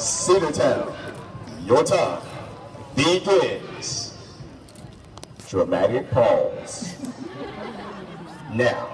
Cedar Town. your time begins. Dramatic pause. now.